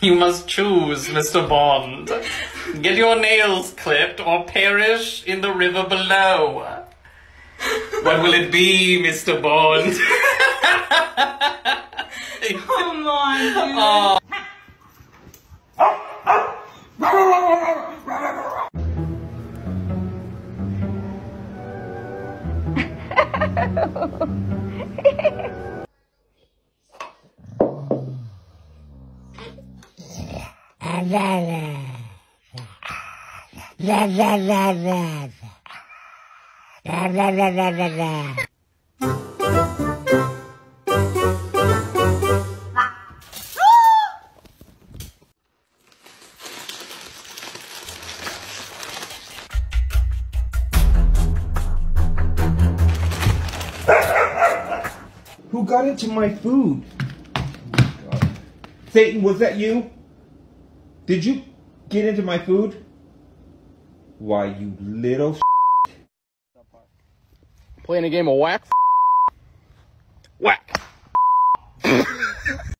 You must choose, Mr. Bond. Get your nails clipped or perish in the river below. What will it be, Mr. Bond? Come on, dude. Who got into my food? Satan, was that you? Did you get into my food? Why, you little Playing a game of whack. Whack.